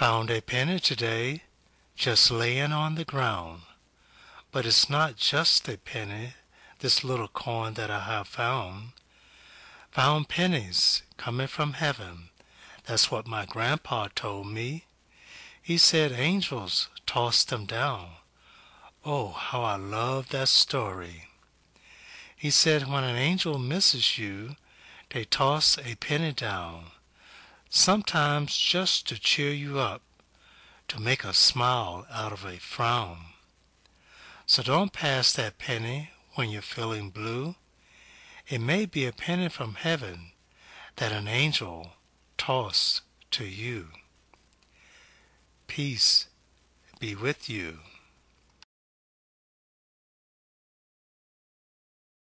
Found a penny today just laying on the ground. But it's not just a penny, this little coin that I have found. Found pennies coming from heaven, that's what my grandpa told me. He said angels tossed them down. Oh, how I love that story. He said when an angel misses you, they toss a penny down, sometimes just to cheer you up, to make a smile out of a frown. So don't pass that penny when you're feeling blue. It may be a penny from heaven that an angel tossed to you. Peace be with you.